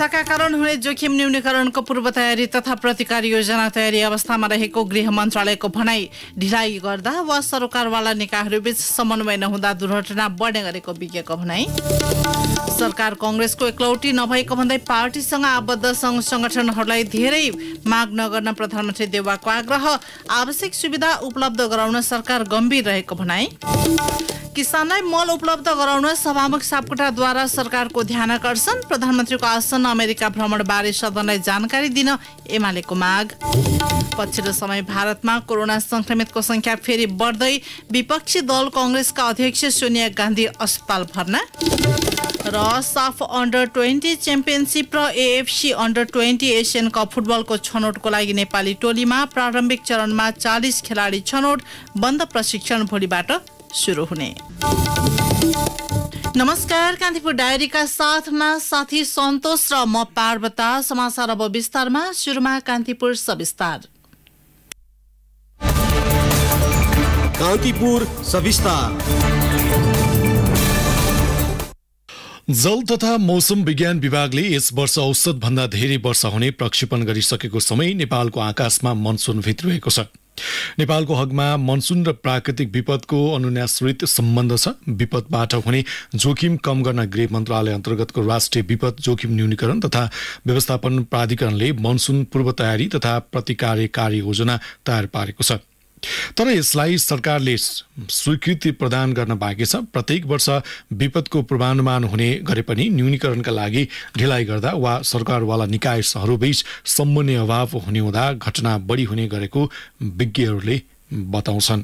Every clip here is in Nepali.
वर्षाका कारण हुने जोखिम न्यूनीकरणको पूर्व तयारी तथा प्रतिकार योजना तयारी अवस्थामा रहेको गृह मन्त्रालयको भनाई ढिलाइ गर्दा वा सरकारवाला निकायहरूबीच समन्वय नहुँदा दुर्घटना बढ्ने गरेको विज्ञको भनाई। सरकार कङ्ग्रेसको एकलौटी नभएको भन्दै पार्टीसँग आबद्ध सङ्घ सङ्गठनहरूलाई धेरै माग नगर्न प्रधानमन्त्री देवाको आग्रह आवश्यक सुविधा उपलब्ध गराउन सरकार गम्भीर रहेको भनाई। किसानलाई मल उपलब्ध गराउन सभामुख सापकोटाद्वारा सरकारको ध्यान आकर्षण प्रधानमन्त्रीको आसन अमेरिका भ्रमणबारे सदनलाई जानकारी दिन एमालेको माग। पछिल्लो समय भारतमा कोरोना संक्रमितको संख्या फेरि बढ्दै विपक्षी दल कङ्ग्रेसका अध्यक्ष सोनिया गान्धी अस्पताल भर्ना। र साफ अन्डर ट्वेन्टी च्याम्पियनसिप र AFC under twenty Asian cup फुटबलको छनौटको लागि नेपाली टोलीमा प्रारम्भिक चरणमा चालिस खेलाडी छनौट बन्द प्रशिक्षण भोलिबाट सुरु हुने। नमस्कार कान्तिपुर डायरीका साथमा साथी सन्तोष र म पार्वता समाचार अब विस्तारमा सुरुमा कान्तिपुर सविस्तार। कान्तिपुर सविस्तार। जल तथा मौसम विज्ञान विभागले यस वर्ष औसत भन्दा धेरै वर्षा हुने प्रक्षेपण गरिसकेको समय नेपालको आकाशमा मनसुन भित्रिएको छ। नेपालको हकमा मनसुन र प्राकृतिक विपदको अनुन्यासरित सम्बन्ध छ। विपदबाट हुने जोखिम कम गर्न गृह मन्त्रालय अन्तर्गतको राष्ट्रिय विपद जोखिम न्यूनीकरण तथा व्यवस्थापन प्राधिकरणले मनसुन पूर्व तयारी तथा प्रतिकार्य कार्य योजना तयार पारेको छ। तर यसलाई सरकारले स्वीकृति प्रदान गर्न बाँकी छ। प्रत्येक वर्ष विपदको पूर्वानुमान हुने गरे पनि न्यूनीकरणका लागि ढिलाइ गर्दा वा सरकारवाला निकायहरूबीच समन्वय अभाव हुने हुँदा घटना बढी हुने गरेको विज्ञहरूले बताउँछन्।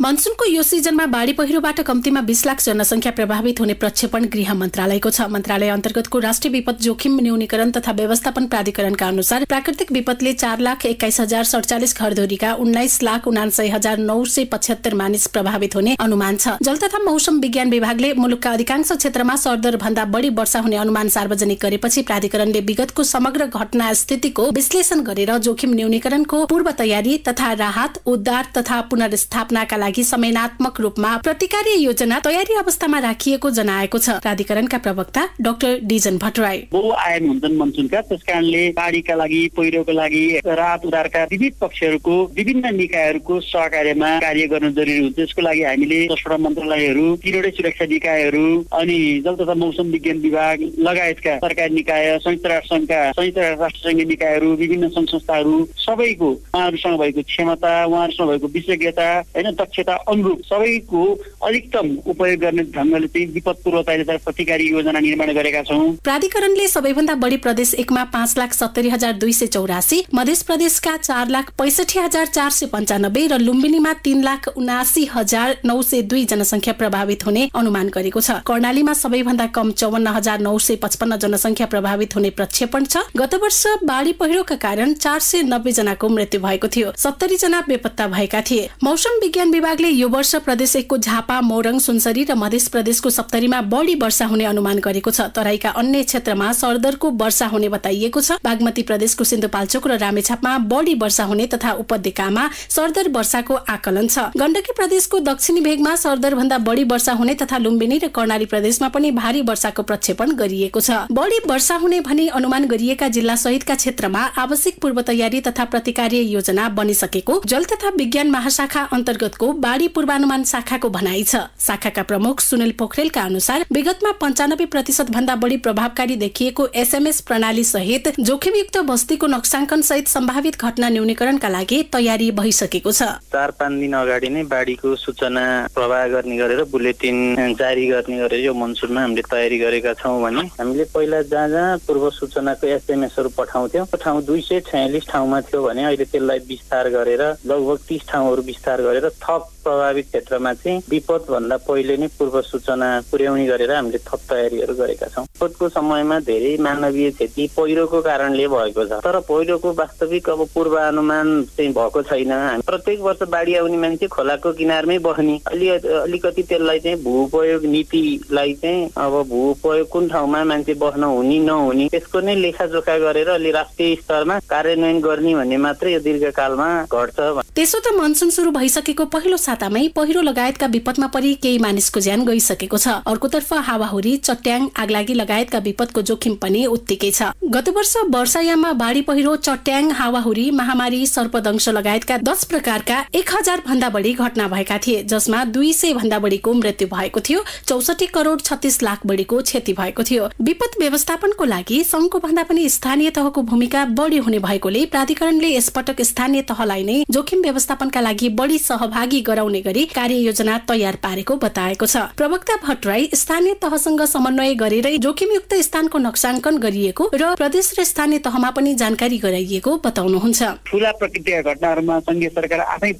मनसुनको यो सिजनमा बाढी पहिरोबाट कम्तीमा बीस लाख जनसङ्ख्या प्रभावित हुने प्रक्षेपण गृह मन्त्रालयको छ। मन्त्रालय अन्तर्गतको राष्ट्रिय विपद जोखिम न्यूनीकरण तथा व्यवस्थापन प्राधिकरणका अनुसार प्राकृतिक विपदले चार लाख एक्काइस हजार सडचालिस घरधुरीका उन्नाइस लाख उनासय हजार नौ सय पचहत्तर मानिस प्रभावित हुने अनुमान छ। जल तथा मौसम विज्ञान विभागले मुलुकका अधिकांश क्षेत्रमा सरदर भन्दा बढी वर्षा हुने अनुमान सार्वजनिक गरेपछि प्राधिकरणले विगतको समग्र घटना स्थितिको विश्लेषण गरेर जोखिम न्यूनीकरणको पूर्व तयारी तथा राहत उद्धार तथा पुनर्स्थापनाका लागि समयनात्मक रूपमा प्रतिकारी योजना तयारी अवस्थामा राखिएको जनाएको छ। प्राधिकरणका प्रवक्ता डाक्टर डिजन भट्टराई। बहुआयामी हुन्छन् मनसुनका। त्यस कारणले बाढीका लागि पहिरोको लागि राहत उद्धारका विविध पक्षहरूको विभिन्न निकायहरूको सहकार्यमा कार्य गर्न जरुरी हुन्छ। यसको लागि हामीले दसवटा मन्त्रालयहरू तिनवटै सुरक्षा निकायहरू अनि जल तथा मौसम विज्ञान विभाग लगायतका सरकारी निकाय संयुक्त राष्ट्र संघका संयुक्त राष्ट्र सङ्घीय निकायहरू विभिन्न सङ्घ संस्थाहरू सबैको उहाँहरूसँग भएको क्षमता उहाँहरूसँग भएको विशेषज्ञता होइन दक्षता अनुरूप सबैको अधिकतम उपयोग गर्ने ढङ्गले चाहिँ विपद पूर्व तयारी प्रतिकारी योजना निर्माण गरेका छौँ। प्राधिकरणले सबैभन्दा बढी प्रदेश एकमा पाँच लाख सत्तरी हजार दुई सय चौरासी मध्य प्रदेशका चार लाख पैसठी हजार चार सय पन्चानब्बे र लुम्बिनीमा तीन लाख उनासी हजार नौ सय दुई जनसङ्ख्या प्रभावित हुने अनुमान गरेको छ। कर्णालीमा सबैभन्दा कम चौवन्न हजार नौ सय पचपन्न जनसङ्ख्या प्रभावित हुने प्रक्षेपण छ। गत वर्ष बाढी पहिरोका कारण चार सय नब्बे जनाको मृत्यु भएको थियो। सत्तरी जना बेपत्ता भएका थिए। मौसम विज्ञान विभागले यो वर्ष प्रदेश एकको झापा मोरङ सुनसरी र मध्य प्रदेशको सप्तरीमा बढी वर्षा हुने अनुमान गरेको छ। तराईका अन्य क्षेत्रमा सरदरको वर्षा हुने बताइएको छ। बागमती प्रदेशको सिन्धुपाल्चोक र रामेछापमा बढी वर्षा हुने तथा उपत्यकामा सरदर वर्षाको आकलन छ। गण्डकी प्रदेशको दक्षिणी भेगमा सरदर भन्दा बढी वर्षा हुने तथा लुम्बिनी र कर्णाली प्रदेशमा पनि भारी वर्षाको प्रक्षेपण गरिएको छ। बढी वर्षा हुने भनी अनुमान गरिएका जिल्ला सहितका क्षेत्रमा आवश्यक पूर्व तयारी तथा प्रतिकार्य योजना बनिसकेको जल तथा विज्ञान महाशाखा अन्तर्गतको बाढी पूर्वानुमान शाखाको भनाइ छ। शाखाका प्रमुख सुनिल पोखरेलका अनुसार विगतमा पञ्चानब्बे प्रतिशत भन्दा बढी प्रभावकारी देखिएको एसएमएस प्रणाली सहित जोखिमयुक्त बस्तीको नक्साङ्कन सहित सम्भावित घटना न्यूनीकरणका लागि तयारी भइसकेको छ। चार पाँच दिन अगाडि नै बाढीको सूचना प्रवाह गर्ने गरेर बुलेटिन जारी गर्ने गरेर यो मनसुनमा हामीले तयारी गरेका छौँ भने हामीले पहिला जहाँ जहाँ पूर्व सूचनाको एसएमएसहरू पठाउँथ्यौँ ठाउँ दुई सय छयालिस ठाउँमा थियो भने अहिले त्यसलाई विस्तार गरेर लगभग तिस ठाउँहरू विस्तार गरेर थप प्रभावित क्षेत्रमा चाहिँ विपद भन्दा पहिले नै पूर्व सूचना पुर्याउने गरेर हामीले थप तयारीहरू गरेका छौँ। विपदको समयमा धेरै मानवीय क्षति पहिरोको कारणले भएको छ। तर पहिरोको वास्तविक अब पूर्वानुमान चाहिँ भएको छैन। प्रत्येक वर्ष बाढी आउने मान्छे खोलाको किनारमै बस्ने। अलि अलिकति त्यसलाई चाहिँ भू उपयोग नीतिलाई चाहिँ अब भू उपयोग कुन ठाउँमा मान्छे बस्न हुने नहुने त्यसको नै लेखाजोखा गरेर अलि राष्ट्रिय स्तरमा कार्यान्वयन गर्ने भन्ने मात्रै यो दीर्घकालमा घट्छ। त्यसो त मनसुन सुरु भइसकेको पहिलो अघिल्लो सातामै पहिरो लगायतका विपदमा परि केही मानिसको ज्यान गइसकेको छ। अर्कोतर्फ हावाहुरी चट्याङ आगलागी लगायतका विपदको जोखिम पनि उत्तिकै छ। गत वर्ष वर्षायाममा बाढी पहिरो चट्याङ हावाहुरी महामारी सर्पदंश लगायतका दस प्रकारका एक हजार भन्दा बढी घटना भएका थिए जसमा दुई सय भन्दा बढीको मृत्यु भएको थियो चौसठी करोड छत्तीस लाख बढीको क्षति भएको थियो। विपद व्यवस्थापनको लागि संघको भन्दा पनि स्थानीय तहको भूमिका बढी हुने भएकोले प्राधिकरणले यसपटक स्थानीय तहलाई नै जोखिम व्यवस्थापनका लागि बढी सहभागी गराउने गरी कार्ययोजना तयार पारेको बताएको छ। प्रवक्ता भट्टराई स्थानीय तहसँग समन्वय गरेर जोखिमयुक्त स्थानको नक्साङ्कन गरिएको र प्रदेश र स्थानीय तहमा पनि जानकारी गराइएको बताउनुहुन्छ। ठुला प्रकृतिका घटनाहरूमा संघीय सरकार आफै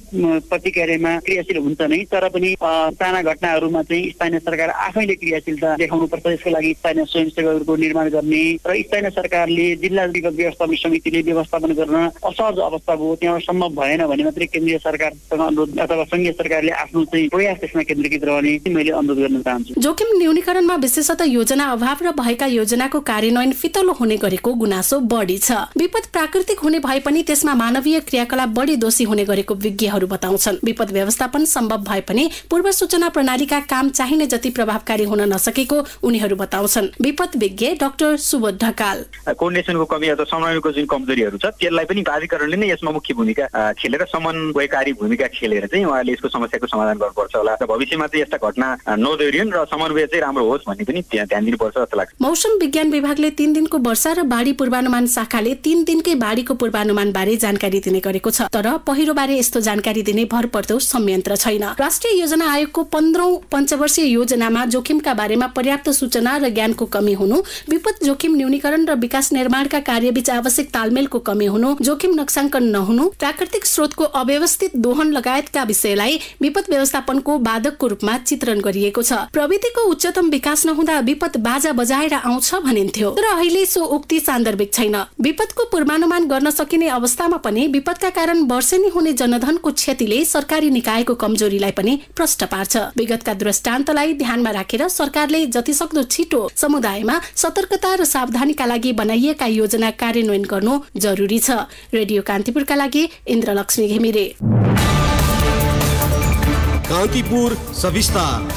प्रतिक्रियामा क्रियाशील हुन्छ नै तर पनि साना घटनाहरूमा चाहिँ स्थानीय सरकार आफैले क्रियाशीलता देखाउनु पर्छ। यसको लागि स्थानीय स्वयंसेवकहरूको निर्माण गर्ने र स्थानीय सरकारले जिल्ला व्यवस्थापन समितिले व्यवस्थापन गर्न असहज अवस्था भयो त्यहाँ सम्भव भएन भने मात्रै केन्द्रीय सरकारसँग अनुरोध संघीय सरकारले आफ्नो चाहिँ प्रयास त्यसमा केन्द्रीकृत रहने मैले अनुरोध गर्न चाहन्छु। जोखिम न्यूनीकरणमा विशेषतः योजना अभाव र भएका योजनाको कार्यान्वयन फितलो हुने गरेको गुनासो बढी छ। विपद प्राकृतिक हुने भए पनि त्यसमा मानवीय क्रियाकलाप बढी दोषी हुने गरेको विज्ञहरू बताउँछन्। विपद व्यवस्थापन सम्भव भए पनि पूर्व सूचना प्रणालीका काम चाहिने जति प्रभावकारी हुन नसकेको उनीहरू बताउँछन्। विपद विज्ञ डाक्टर सुबोध ढकाल। कोर्डिनेसनको कमी अथवा समन्वयको जुन कमजोरीहरू छ त्यसलाई पनि प्राधिकरणले नै यसमा मुख्य भूमिका खेलेर समन्वयकारी भूमिका खेलेर चाहिँ उहाँले यसको समस्याको समाधान गर्नुपर्छ होला। र भविष्यमा चाहिँ यस्ता घटना नदोहोरियन् र समन्वय चाहिँ राम्रो होस् भन्ने पनि ध्यान दिनुपर्छ जस्तो लाग्छ। मौसम विज्ञान विभागले तीन दिनको वर्षा र बाढी पूर्वानुमान शाखाले तीन दिनकै बाढीको पूर्वानुमान बारे जानकारी दिने गरेको छ। तर पहिरो बारे यस्तो जानकारी दिने भर पर्दो संयन्त्र छैन। राष्ट्रिय योजना आयोगको पन्ध्रौं पञ्चवर्षीय योजनामा जोखिमका बारेमा पर्याप्त सूचना र ज्ञानको कमी हुनु विपद जोखिम न्यूनीकरण र विकास निर्माणका कार्यबीच आवश्यक तालमेलको कमी हुनु जोखिम नक्साङ्कन नहुनु प्राकृतिक स्रोतको अव्यवस्थित दोहन लगायतका विषयलाई विपद व्यवस्थापनको बाधकको रूपमा चित्रण गरिएको छ। प्रविधिको उच्चतम विकास नहुँदा विपद बाजा बजाएर आउँछ भनिन्थ्यो। तर अहिले सो उक्ति सान्दर्भिक छैन। विपदको पूर्वानुमान गर्न सकिने अवस्थामा पनि विपदका कारण वर्षेनी हुने जनधनको क्षतिले सरकारी निकायको कमजोरीलाई पनि प्रष्ट पार्छ। विगतका दृष्टान्तलाई ध्यानमा राखेर सरकारले जति सक्दो छिटो समुदायमा सतर्कता र सावधानीका लागि बनाइएका योजना कार्यान्वयन गर्नु जरुरी छ। रेडियो कान्तिपुरका लागि इन्द्रलक्ष्मी घिमिरे। कान्तिपुर सविस्तार।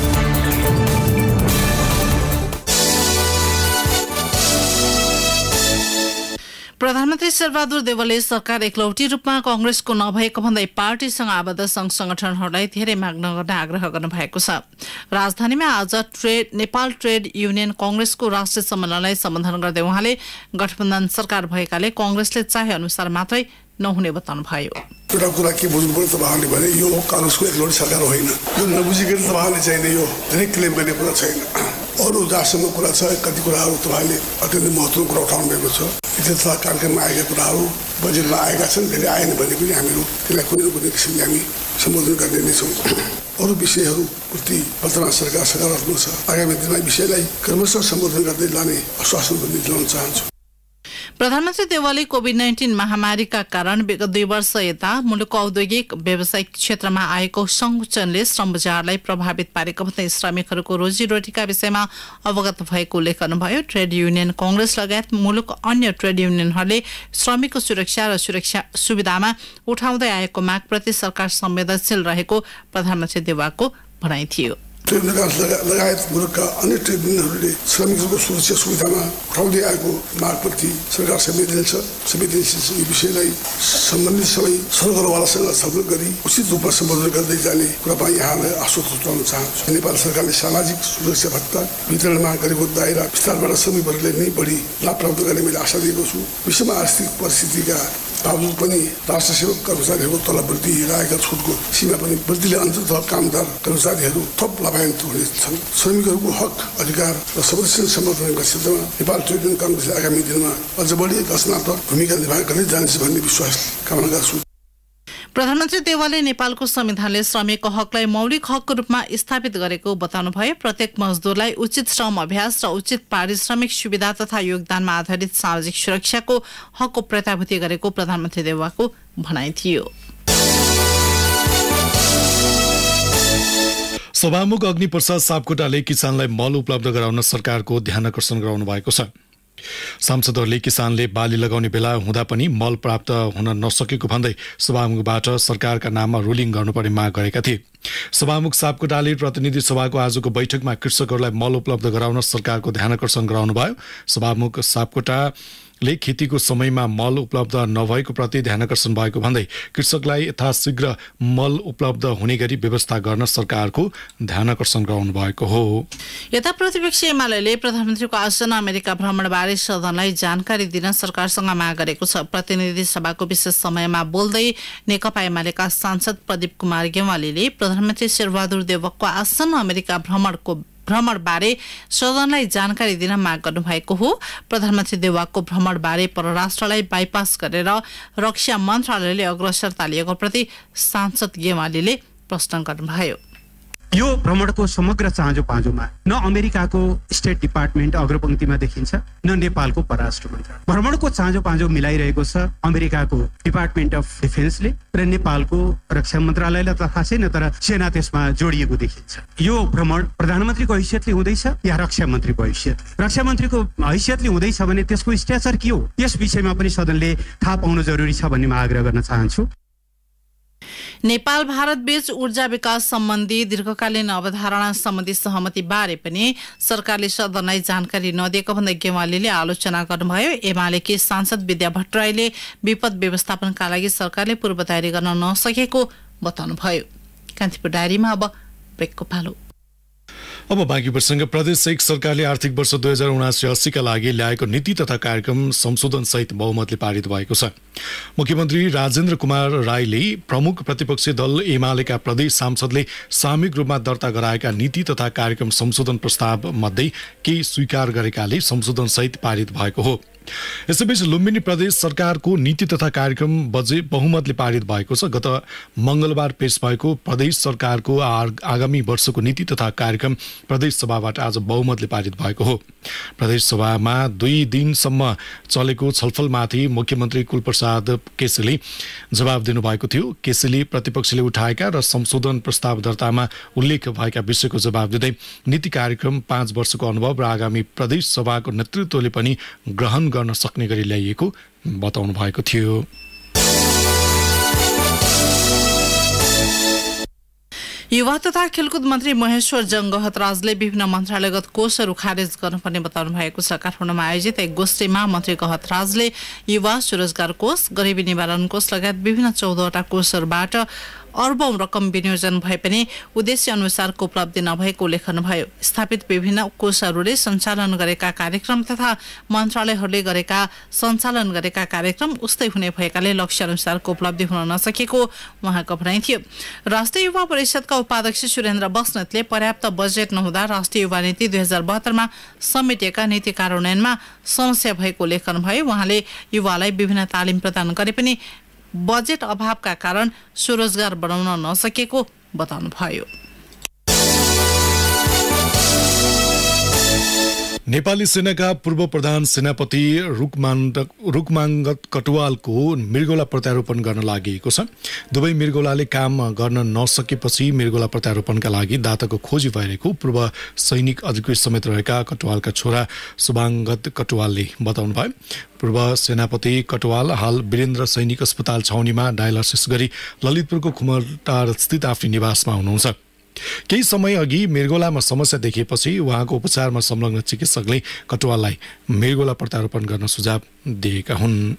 प्रधानमन्त्री शेरबहादुर देवले सरकार एकलौटी रूपमा कंग्रेसको नभएको भन्दै पार्टीसँग आबद्ध संघ संगठनहरूलाई धेरै माग नगर्ने आग्रह गर्नु भएको छ। राजधानीमा आज ट्रेड नेपाल ट्रेड युनियन कंग्रेसको राष्ट्रिय सम्मेलनलाई सम्बोधन गर्दै उहाँले गठबन्धन सरकार भएकाले कंग्रेसले चाहे अनुसार मात्रै नहुने बताउनु भयो। एउटा कुरा के बुझ्नु पर्यो तपाईँहरूले भने यो काङ्ग्रेसको एकलौटी सरकार होइन। यो नबुझिकन तपाईँहरूले चाहिने यो धेरै क्लेम गर्ने कुरा छैन। अरू जहाँसम्म कुरा छ कति कुराहरू तपाईँले अत्यन्तै महत्त्वपूर्ण कुरा उठाउनु भएको छ। इतिहास कार्यक्रममा आएका कुराहरू बजेटमा आएका छन् धेरै आएन भने पनि हामीहरू त्यसलाई कुनै न कुनै किसिमले हामी सम्बोधन गर्ने नै छौँ। अरू विषयहरूप्रति वर्तमान सरकार सकारात्मक छ। आगामी दिनमा विषयलाई क्रमशः सम्बोधन गर्दै लाने आश्वासन पनि दिलाउन चाहन्छु। प्रधानमन्त्री देवालले कोभिड नाइन्टिन महामारीका कारण विगत दुई वर्ष यता मुलुकको औद्योगिक व्यावसायिक क्षेत्रमा आएको सङ्कुचनले श्रम बजारलाई प्रभावित पारेको भन्दै श्रमिकहरूको रोजीरोटीका विषयमा अवगत भएको उल्लेख गर्नुभयो ट्रेड युनियन कंग्रेस लगायत मुलुक अन्य ट्रेड युनियनहरूले श्रमिकको सुरक्षा र सुरक्षा सुविधामा उठाउँदै आएको मागप्रति सरकार संवेदनशील रहेको प्रधानमन्त्री देवाको भनाइ थियो। विकास लगायत मुलुकका अन्य ट्रेड युनियनहरूले श्रमिकहरूको सुरक्षा सुविधामा उठाउँदै आएको मागप्रति सरकार संवेदनशील छ संवेदनशील यो विषयलाई सम्बन्धित सबै सरकारवालासँग छलफल गरी उचित रूपमा सम्बोधन गर्दै जाने कुरामा यहाँलाई आश्वस्त तुल्याउन चाहन्छु। नेपाल सरकारले सामाजिक सुरक्षा भत्ता वितरणमा गरेको दायरा विस्तारबाट श्रमिकहरूले नै बढी लाभ प्राप्त गर्ने मैले आशा दिएको छु। विश्वमा आर्थिक परिस्थितिका बावजुद पनि राष्ट्र सेवक कर्मचारीहरूको तलब वृद्धि लागेका छुटको सीमा पनि वृद्धिले अन्तर्गत कामदार कर्मचारीहरू थप लाभान्वित हुनेछन् श्रमिकहरूको हक अधिकार र संरक्षण समर्थनका क्षेत्रमा नेपाल ट्रेड युनियन काङ्ग्रेसले आगामी दिनमा अझ बढी रचनात्मक भूमिका निर्वाह गर्दै जानेछ भन्ने विश्वास कामना गर्छु। प्रधानमन्त्री देवालले नेपालको संविधानले श्रमिकको हकलाई मौलिक हकको रूपमा स्थापित गरेको बताउनु भयो प्रत्येक मजदुरलाई उचित श्रम अभ्यास र उचित पारिश्रमिक सुविधा तथा योगदानमा आधारित सामाजिक सुरक्षाको हकको प्रत्याभूति गरेको प्रधानमन्त्री देवाको भनाइ थियो। सभामुख अग्निप्रसाद सापकोटाले किसानलाई मल उपलब्ध गराउन सरकारको ध्यान आकर्षण गराउनु भएको छ। सांसदहरूले किसानले बाली लगाउने बेला हुँदा पनि मल प्राप्त हुन नसकेको भन्दै सभामुखबाट सरकारका नाममा रुलिङ गर्नुपर्ने माग गरेका थिए। सभामुख सापकोटाले प्रतिनिधि सभाको आजको बैठकमा कृषकहरूलाई मल उपलब्ध गराउन सरकारको ध्यानकर्षण गराउनुभयो। सभामुख सापकोटा ले खेतीको समयमा मल उपलब्ध नभएको प्रति ध्यानकर्षण भएको भन्दै कृषकलाई यथाशीघ्र मल उपलब्ध हुने गरी व्यवस्था गर्न सरकारको ध्यानकर्षण गराउनु भएको हो। यता प्रतिपक्ष एमाले प्रधानमन्त्रीको आसन अमेरिका भ्रमणबारे सदनलाई जानकारी दिन सरकारसँग माग गरेको छ। प्रतिनिधि सभाको विशेष समयमा बोल्दै नेकपा एमालेका सांसद प्रदीप कुमार गेवालीले प्रधानमन्त्री शेरबहादुर देवकको आसन अमेरिका भ्रमणको भ्रमणबारे सदनलाई जानकारी दिन माग गर्नुभएको हो। प्रधानमन्त्री देवाको भ्रमणबारे परराष्ट्रलाई बाइपास गरेर रक्षा मन्त्रालयले अग्रसरता लिएको प्रति सांसद गेवालीले प्रश्न गर्नुभयो। यो भ्रमणको समग्र चाँजो पाँजोमा न अमेरिकाको स्टेट डिपार्टमेन्ट अग्रपङ्क्तिमा देखिन्छ न नेपालको परराष्ट्र मन्त्रालय। भ्रमणको चाँजो पाँजो मिलाइरहेको छ अमेरिकाको डिपार्टमेन्ट अफ डिफेन्सले र नेपालको रक्षा मन्त्रालयलाई त थाहा छैन तर सेना त्यसमा जोडिएको देखिन्छ। यो भ्रमण प्रधानमन्त्रीको हैसियतले हुँदैछ या रक्षा मन्त्रीको हैसियत रक्षा मन्त्रीको हैसियतले हुँदैछ भने त्यसको स्ट्याचर के हो? यस विषयमा पनि सदनले थाहा पाउनु जरुरी छ भन्ने म आग्रह गर्न चाहन्छु। नेपाल भारत बीच ऊर्जा विकास सम्बन्धी दीर्घकालीन अवधारणा सम्बन्धी सहमति बारे पनि सरकारले सदनलाई जानकारी नदिएको भन्दै गेवालीले आलोचना गर्नुभयो। एमालेकी सांसद विद्या भट्टराईले विपद व्यवस्थापनका लागि सरकारले पूर्व तयारी गर्न नसकेको बताउनुभयो। कान्तिपुर डायरीमा अब अब बाँकी प्रसङ्ग प्रदेश एक सरकारले आर्थिक वर्ष दुई हजार उनासी अस्सीका लागि ल्याएको नीति तथा कार्यक्रम संशोधन सहित बहुमतले पारित भएको छ। मुख्यमन्त्री राजेन्द्र कुमार राईले प्रमुख प्रतिपक्षी दल एमालेका प्रदेश सांसदले सामूहिक रूपमा दर्ता गराएका नीति तथा कार्यक्रम संशोधन प्रस्ताव मध्ये केही स्वीकार गरेकाले संशोधन सहित पारित भएको हो। यसैबीच लुम्बिनी प्रदेश सरकारको नीति तथा कार्यक्रम बजेट बहुमतले पारित भएको छ। गत मङ्गलबार पेश भएको प्रदेश सरकारको आगामी वर्षको नीति तथा कार्यक्रम प्रदेश सभाबाट आज बहुमतले पारित भएको हो। प्रदेश सभामा दुई दिनसम्म चलेको छलफलमाथि मुख्यमन्त्री कुलप्रसाद केसीले जवाब दिनुभएको थियो। केसीले प्रतिपक्षले उठाएका र संशोधन प्रस्ताव दर्तामा उल्लेख भएका विषयको जवाब दिँदै नीति कार्यक्रम पाँच वर्षको अनुभव र आगामी प्रदेश सभाको नेतृत्वले पनि ग्रहण गर्न सक्ने गरी ल्याइएको बताउनु भएको थियो। युवा तथा खेलकुद मन्त्री महेश्वर गहतराजले विभिन्न मन्त्रालयगत कोषहरू खारेज गर्नुपर्ने बताउनु भएको छ। काठमाडौँमा आयोजित एक गोष्ठीमा मन्त्री गहतराजले युवा स्वरोजगार कोष गरिबी निवारण कोष लगायत विभिन्न चौधवटा कोषहरूबाट अर्बौं रकम विनियोजन भए पनि उद्देश्य अनुसारको उपलब्धि नभएको उल्लेख गर्नुभयो स्थापित विभिन्न कोषहरूले सञ्चालन गरेका कार्यक्रम तथा मन्त्रालयहरूले गरेका सञ्चालन गरेका कार्यक्रम उस्तै हुने भएकाले लक्ष्य अनुसारको उपलब्धि हुन नसकेको उहाँको भनाइ थियो। राष्ट्रिय युवा परिषदका उपाध्यक्ष सुरेन्द्र बस्नेतले पर्याप्त बजेट नहुँदा राष्ट्रिय युवा नीति दुई हजार बहत्तरमा समेटिएका नीति कार्यान्वयनमा समस्या भएको उल्लेख गर्नुभयो उहाँले युवालाई विभिन्न तालिम प्रदान गरे पनि बजेट अभावका कारण स्वरोजगार बनाउन नसकेको बताउनुभयो। नेपाली सेनाका पूर्व प्रधान सेनापति रुकमाङ्गत कटुवालको मृगोला प्रत्यारोपण गर्न लागि छ। दुवै मृगोलाले काम गर्न नसकेपछि मृगोला प्रत्यारोपणका लागि दाताको खोजी भइरहेको पूर्व सैनिक अधिकृत समेत रहेका कटुवालका छोरा शुभाङ्गत कटुवालले बताउनु भयो पूर्व सेनापति कटवाल हाल वीरेन्द्र सैनिक अस्पताल छाउनीमा डायलासिस गरी ललितपुरको खुमटार स्थित आफ्नो निवासमा हुनुहुन्छ। केही समय अघि मृगोलामा समस्या देखिएपछि उहाँको उपचारमा संलग्न चिकित्सकले कटुवाललाई मृगोला प्रत्यारोपण गर्न सुझाव दिएका हुन्।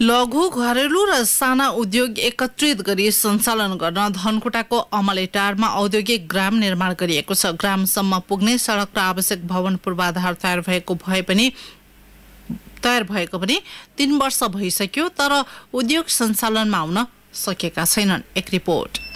लघु घरेलु र साना उद्योग एकत्रित गरी सञ्चालन गर्न धनकुटाको अमलेटारमा औद्योगिक ग्राम निर्माण गरिएको छ। ग्रामसम्म पुग्ने सडक र आवश्यक भवन पूर्वाधार तयार भएको भए पनि तयार भएको पनि तीन वर्ष भइसक्यो तर उद्योग सञ्चालनमा आउन सकेका छैनन्। एक रिपोर्ट।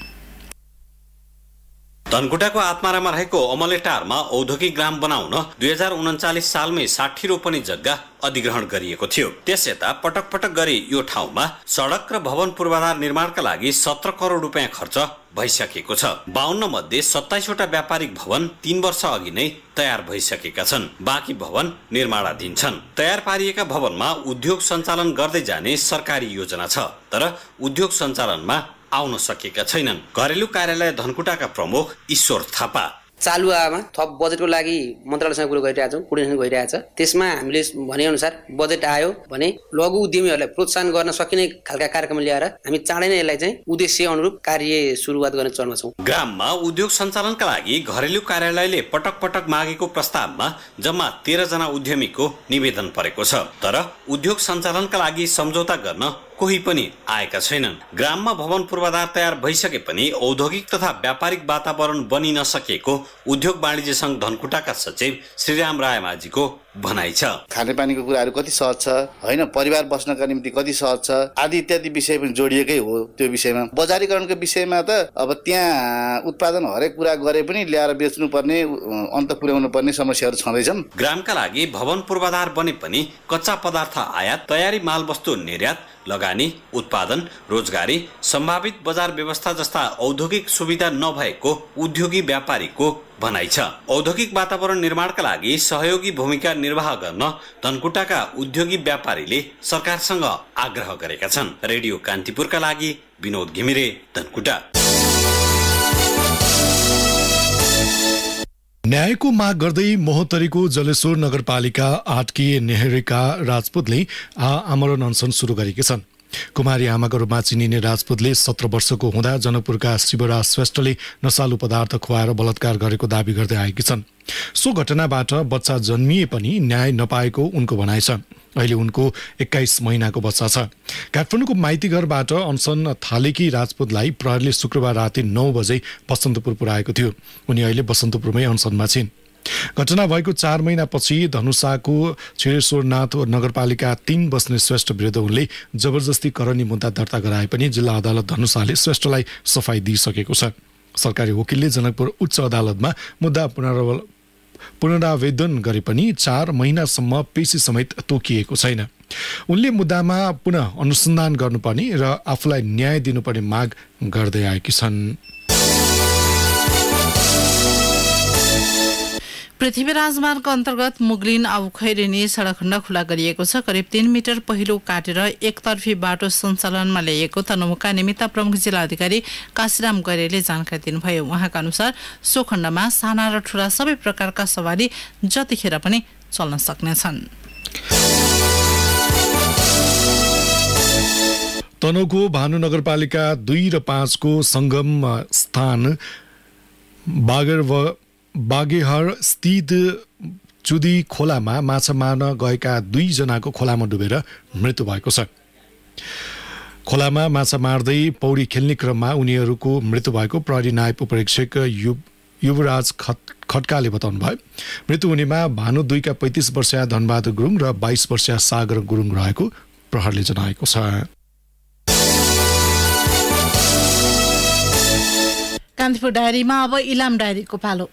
धनकुटाको आत्मारामा रहेको अमलेटारमा औद्योगिक ग्राम बनाउन दुई हजार उन्चालिस सालमै साठी रोपनी जग्गा अधिग्रहण गरिएको थियो। त्यस यता पटक पटक गरी यो ठाउँमा सडक र भवन पूर्वाधार निर्माणका लागि सत्र करोड रुपियाँ खर्च भइसकेको छ। बाहन्न मध्ये सत्ताइसवटा व्यापारिक भवन तीन वर्ष अघि नै तयार भइसकेका छन्। बाँकी भवन निर्माणाधीन छन्। तयार पारिएका भवनमा उद्योग सञ्चालन गर्दै जाने सरकारी योजना छ तर उद्योग सञ्चालनमा आउन सकेका छैनन्। घरेलु कार्यालय धनकुटाका प्रमुख ईश्वर थापा। चालु आवामा थप बजेटको लागि मन्त्रालयसँग कुरो गरिरहेछौँ कोर्डिनेसन गरिरहेछ। त्यसमा हामीले भनेअनुसार बजेट आयो भने लघु उद्यमीहरूलाई प्रोत्साहन गर्न सकिने खालका कार्यक्रम ल्याएर हामी चाँडै नै यसलाई चाहिँ उद्देश्य अनुरूप कार्य सुरुवात गर्ने चरणमा छौँ ग्राममा उद्योग सञ्चालनका लागि घरेलु कार्यालयले पटक पटक मागेको प्रस्तावमा जम्मा तेह्रजना उद्यमीको निवेदन परेको छ। तर उद्योग सञ्चालनका लागि सम्झौता गर्न कोही पनि आएका छैनन्। ग्राममा भवन पूर्वाधार तयार भइसके पनि औद्योगिक तथा व्यापारिक वातावरण बनिन सकेको उद्योग वाणिज्य सङ्घ धनकुटाका सचिव श्रीराम रायमाझीको भनाइ छ। खानेपानीको कुराहरू कति सहज छ? होइन परिवार बस्नका निम्ति कति सहज छ? आदि इत्यादि विषय पनि जोडिएकै हो त्यो विषयमा। बजारीकरणको विषयमा त अब त्यहाँ उत्पादन हरेक कुरा गरे पनि ल्याएर बेच्नुपर्ने अन्त पुर्याउनु पर्ने समस्याहरू छँदैछन्। ग्रामका लागि भवन पूर्वाधार बने पनि कच्चा पदार्थ आयात तयारी माल वस्तु निर्यात लगानी उत्पादन रोजगारी सम्भावित बजार व्यवस्था जस्ता औद्योगिक सुविधा नभएको उद्योगी व्यापारीको भनाइ छ। औद्योगिक वातावरण निर्माणका लागि सहयोगी भूमिका निर्वाह गर्न धनकुटाका उद्योगी व्यापारीले सरकारसँग आग्रह गरेका छन्। रेडियो कान्तिपुरका लागि विनोद घिमिरे धनकुटा। न्यायको माग गर्दै मोहतरीको जलेश्वर नगरपालिका आटकी नेहरिका राजपुतले आमरण अनसन सुरु गरेकी छन्। कुमारी आमाको रूपमा चिनिने राजपुतले सत्र वर्षको हुँदा जनकपुरका शिवराज श्रेष्ठले नसालु पदार्थ खुवाएर बलात्कार गरेको दावी गर्दै आएकी छन्। सो घटनाबाट बच्चा जन्मिए पनि न्याय नपाएको उनको भनाइ छ। अहिले उनको एक्काइस महिनाको बच्चा छ। काठमाडौँको माइतीघरबाट अनसन थालेकी राजपुतलाई प्रहरीले शुक्रबार राति नौ बजे बसन्तपुर पुर्याएको थियो। उनी अहिले बसन्तपुरमै अनसनमा छिन्। घटना भएको चार महिनापछि धनुषाको छिरेश्वरनाथ नगरपालिका तीन बस्ने श्रेष्ठ विरुद्ध उनले जबरजस्ती करणी मुद्दा दर्ता गराए पनि जिल्ला अदालत धनुषाले श्रेष्ठलाई सफाई दिइसकेको छ। सरकारी वकिलले जनकपुर उच्च अदालतमा मुद्दा पुनराव पुनरावेदन गरे पनि चार महिनासम्म पेशी समेत तोकिएको छैन। उनले मुद्दामा पुनः अनुसन्धान गर्नुपर्ने र आफूलाई न्याय दिनुपर्ने माग गर्दै आएकी छन्। पृथ्वी राजमार्ग अन्तर्गत मुगलिन आउ सडक खण्ड खुला गरिएको छ। करिब तीन मिटर पहिलो काटेर एकतर्फी बाटो सञ्चालनमा ल्याइएको तनमुका निमित्त प्रमुख जिल्ला अधिकारी काशीराम गरेले जानकारी दिनुभयो। उहाँका अनुसार सो खण्डमा साना र ठुला सबै प्रकारका सवारी जतिखेर पनि चल्न सक्नेछन्। तनहुको भानु नगरपालिका दुई र पाँचको सङ्गम स्थान बागर बागेहर स्थित चुदी खोलामा माछा मार्न गएका दुईजनाको खोलामा डुबेर मृत्यु भएको छ। खोलामा माछा मार्दै पौडी खेल्ने क्रममा उनीहरूको मृत्यु भएको प्रहरी नायब उपरीक्षक युव युवराज खट खड्काले बताउनु भयो मृत्यु हुनेमा भानु दुईका पैँतिस वर्षीय धनबहादुर गुरुङ र बाइस वर्षीय सागर गुरुङ रहेको प्रहरले जनाएको छ। कान्तिपुर डायरीमा अब इलाम डायरीको पालो।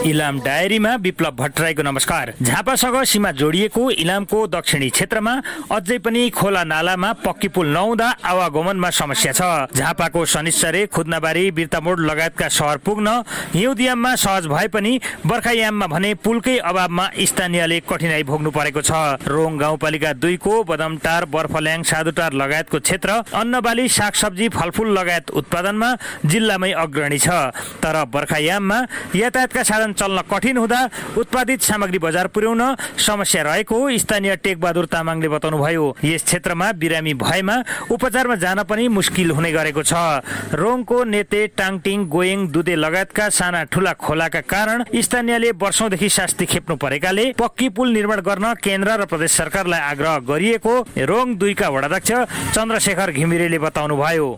इलाम डायरीमा विप्लव भट्टराईको नमस्कार। झापासँग सीमा जोडिएको इलामको दक्षिणी क्षेत्रमा अझै पनि खोला नालामा पक्की पुल नहुँदा आवागमनमा समस्या छ। झापाको शनिश्चरे खुद्नाबारी बिर्तामोड लगायतका सहर पुग्न हिउँदियाममा सहज भए पनि बर्खायाममा भने पुलकै अभावमा स्थानीयले कठिनाई भोग्नु परेको छ। रोङ गाउँपालिका दुईको बदमटार बर्फल्याङ साधुटार लगायतको क्षेत्र अन्नबाली सागसब्जी फलफुल लगायत उत्पादनमा जिल्लामै अग्रणी छ। तर बर्खायाममा यातायातका साधन चल्न कठिन हुँदा उत्पादित सामग्री बजार पुर्याउन समस्या रहेको स्थानीय टेकबहादुर तामाङले बताउनुभयो। यस क्षेत्रमा बिरामी भएमा उपचारमा जान पनि मुस्किल हुने गरेको छ। रोङको नेते टाङटिङ गोयङ दुधे लगायतका साना ठुला खोलाका कारण स्थानीयले वर्षौंदेखि शास्ति खेप्नु परेकाले पक्की पुल निर्माण गर्न केन्द्र र प्रदेश सरकारलाई आग्रह गरिएको रोङ दुईका वडाध्यक्ष चन्द्रशेखर घिमिरेले बताउनुभयो।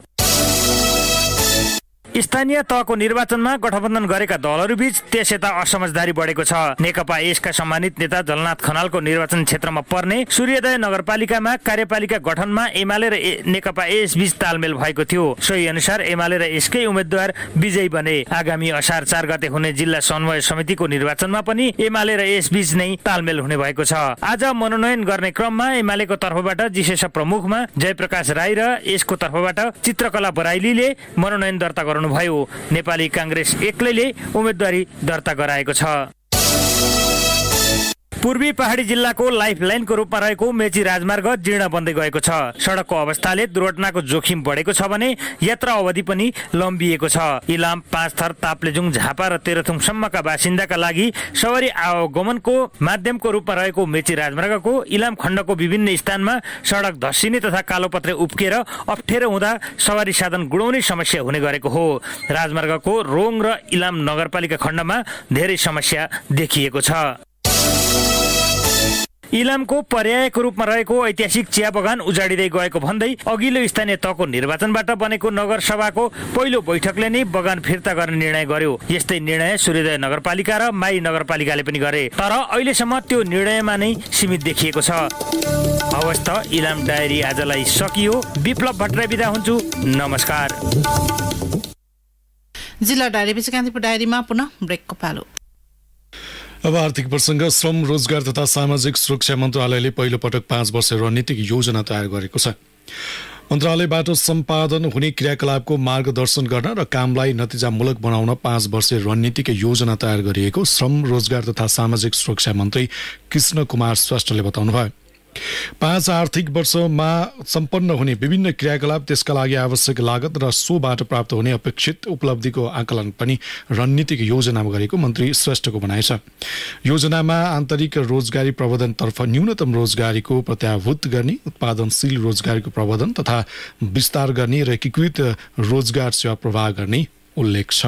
स्थानीय तहको निर्वाचनमा गठबन्धन गरेका दलहरूबीच त्यस यता असमझदारी बढेको छ। नेकपा यसका सम्मानित नेता जलनाथ खनालको निर्वाचन क्षेत्रमा पर्ने सूर्योदय नगरपालिकामा कार्यपालिका गठनमा एमाले र नेकपा एस बीच तालमेल भएको थियो। सोही अनुसार एमाले र यसकै उम्मेद्वार विजयी बने। आगामी असार चार गते हुने जिल्ला समन्वय समितिको निर्वाचनमा पनि एमाले र यस बीच नै तालमेल हुने भएको छ। आज मनोनयन गर्ने क्रममा एमालेको तर्फबाट जिसेस प्रमुखमा जयप्रकाश राई र यसको तर्फबाट चित्रकला बराइलीले मनोनयन दर्ता गराउनु भयो नेपाली काङ्ग्रेस एक्लैले उम्मेदवारी दर्ता गराएको छ। पूर्वी पहाडी जिल्लाको लाइफ लाइनको रूपमा रहेको मेची राजमार्ग जीर्ण बन्दै गएको छ। सडकको अवस्थाले दुर्घटनाको जोखिम बढेको छ भने यात्रा अवधि पनि लम्बिएको छ। इलाम पाँच थर ताप्लेजुङ झापा र तेह्रथुङसम्मका बासिन्दाका लागि सवारी आवागमनको माध्यमको रूपमा रहेको मेची राजमार्गको इलाम खण्डको विभिन्न स्थानमा सडक धसिने तथा कालोपत्रे उप्किएर अप्ठ्यारो हुँदा सवारी साधन गुडाउने समस्या हुने गरेको हो। राजमार्गको रोङ र इलाम नगरपालिका खण्डमा धेरै समस्या देखिएको छ। इलामको पर्यायको रूपमा रहेको ऐतिहासिक चिया बगान उजाडिँदै गएको भन्दै अघिल्लो स्थानीय तहको निर्वाचनबाट बनेको नगरसभाको पहिलो बैठकले नै बगान फिर्ता गर्ने निर्णय गर्यो। यस्तै निर्णय सूर्योदय नगरपालिका र माई नगरपालिकाले पनि गरे। तर अहिलेसम्म त्यो निर्णयमा नै सीमित देखिएको छ। हवस् त इलाम डायरी आजलाई सकियो। विप्लव भट्टराई बिदा हुन्छु। नमस्कार। जिल्ला डायरी कान्तिपुर डायरीमा पुनः ब्रेकको पालो। अब आर्थिक प्रसङ्ग श्रम रोजगार तथा सामाजिक सुरक्षा मन्त्रालयले पहिलो पटक पाँच वर्ष रणनीतिक योजना तयार गरेको छ। मन्त्रालयबाट सम्पादन हुने क्रियाकलापको मार्गदर्शन गर्न र कामलाई नतिजामूलक बनाउन पाँच वर्ष रणनीतिक योजना तयार गरिएको श्रम रोजगार तथा सामाजिक सुरक्षा मन्त्री कृष्ण कुमार श्रेष्ठले बताउनुभयो। पाँच आर्थिक वर्षमा सम्पन्न हुने विभिन्न क्रियाकलाप त्यसका लागि आवश्यक लागत र सोबाट प्राप्त हुने अपेक्षित उपलब्धिको आकलन पनि रणनीतिक योजनामा गरेको मन्त्री श्रेष्ठको भनाइ छ। योजनामा आन्तरिक रोजगारी प्रवर्धनतर्फ न्यूनतम रोजगारीको प्रत्याभूत गर्ने उत्पादनशील रोजगारीको प्रवर्धन तथा विस्तार गर्ने र एकीकृत रोजगार सेवा प्रवाह गर्ने उल्लेख छ।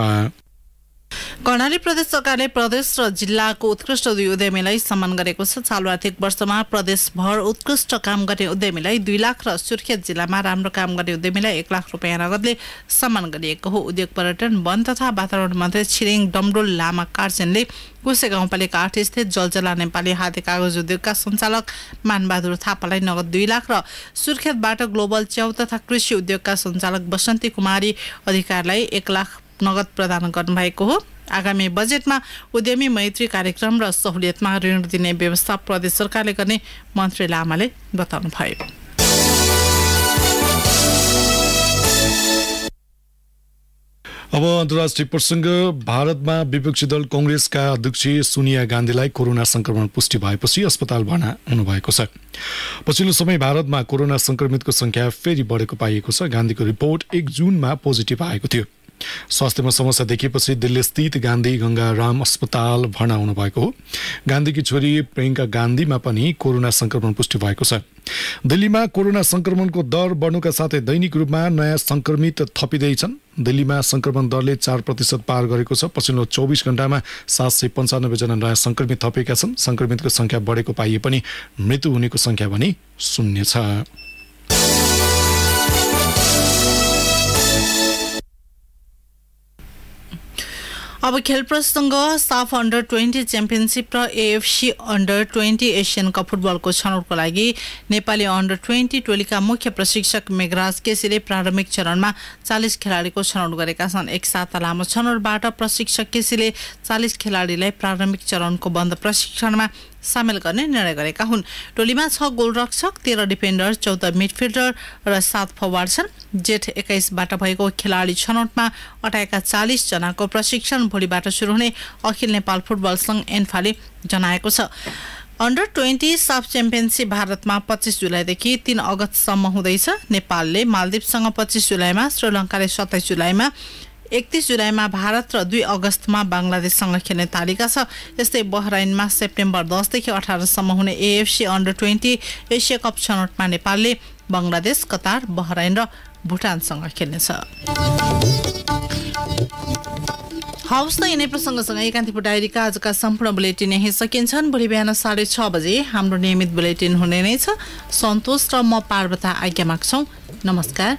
कर्णाली प्रदेश सरकारले प्रदेश र जिल्लाको उत्कृष्ट दुई उद्यमीलाई सम्मान गरेको छ। चालु आर्थिक वर्षमा प्रदेशभर उत्कृष्ट काम गर्ने उद्यमीलाई दुई लाख र सुर्खेत जिल्लामा राम्रो काम गर्ने उद्यमीलाई एक लाख रुपियाँ नगदले सम्मान गरिएको हो। उद्योग पर्यटन वन तथा वातावरण मन्त्री छिरिङ डमडोल लामा कार्जेनले कुसे गाउँपालिका आठ स्थित जलजला नेपाली हाते कागज उद्योगका सञ्चालक मानबहादुर थापालाई नगद दुई लाख र सुर्खेतबाट ग्लोबल च्याउ तथा कृषि उद्योगका सञ्चालक बसन्ती कुमारी अधिकारलाई एक लाख नगद प्रदान गर्नुभएको हो। आगामी बजेटमा उद्यमी मैत्री कार्यक्रम र सहुलियतमा ऋण दिने व्यवस्था प्रदेश सरकारले गर्ने मन्त्री लामाले बताउनुभयो। अब अन्तर्राष्ट्रिय प्रसङ्ग भारतमा विपक्षी दल कङ्ग्रेसका अध्यक्ष सोनिया गान्धीलाई कोरोना संक्रमण पुष्टि भएपछि अस्पताल भर्ना हुनुभएको छ। पछिल्लो समय भारतमा कोरोना संक्रमितको संख्या फेरि बढेको पाइएको छ। गान्धीको रिपोर्ट एक जुनमा पोजिटिभ आएको थियो। स्वास्थ्यमा समस्या देखिएपछि दिल्ली स्थित गान्धी गङ्गा राम अस्पताल भर्ना हुनुभएको हो। गान्धीकी छोरी प्रियङ्का गान्धीमा पनि कोरोना संक्रमण पुष्टि भएको छ। दिल्लीमा कोरोना संक्रमणको दर बढ्नुका साथै दैनिक रूपमा नयाँ संक्रमित थपिँदैछन्। दिल्लीमा संक्रमण दरले चार प्रतिशत पार गरेको छ। पछिल्लो चौबिस घण्टामा सात सय पन्चानब्बेजना नयाँ संक्रमित थपेका छन्। संक्रमितको संख्या बढेको पाइए पनि मृत्यु हुनेको संख्या भने शून्य छ। अब खेल प्रसङ्ग साफ अन्डर ट्वेन्टी च्याम्पियनसिप र AFC under twenty Asian cup फुटबलको छनौटको लागि नेपाली अन्डर ट्वेन्टी टोलीका मुख्य प्रशिक्षक मेघराज केसीले प्रारम्भिक चरणमा चालिस खेलाडीको छनौट गरेका छन्। एक साता लामो छनौटबाट प्रशिक्षक केसीले चालिस खेलाडीलाई प्रारम्भिक चरणको बन्द प्रशिक्षणमा सामेल गर्ने निर्णय गरेका हुन्। टोलीमा छ गोलरक्षक तेह्र डिफेन्डर चौध मिडफिल्डर र सात फवार्ड छन्। जेठ एक्काइसबाट भएको खेलाडी छनौटमा अटाएका चालिस जनाको प्रशिक्षण भोलिबाट सुरु हुने अखिल नेपाल फुटबल सङ्घ एन्फाले जनाएको छ। अन्डर ट्वेन्टी साफ च्याम्पियनसिप भारतमा पच्चिस जुलाईदेखि तीन अगस्तसम्म हुँदैछ। नेपालले मालदिप्ससँग पच्चिस जुलाईमा श्रीलङ्काले सत्ताइस जुलाईमा एकतिस जुलाईमा भारत र दुई अगस्तमा बङ्गलादेशसँग खेल्ने तालिका छ। यस्तै बहराइनमा सेप्टेम्बर दसदेखि अठारसम्म हुने AFC under twenty Asia cup छनौटमा नेपालले बङ्गलादेश कतार बहराइन र भुटानसँग खेल्नेछ। हवस् त यिनै प्रसङ्गसँग कान्तिपुर डायरीका आजका सम्पूर्ण बुलेटिन यही सकिन्छन्। भोलि बिहान साढे छ बजे हाम्रो नियमित बुलेटिन हुने नै छ। सन्तोष र म पार्वता आज्ञा माग्छौँ। नमस्कार।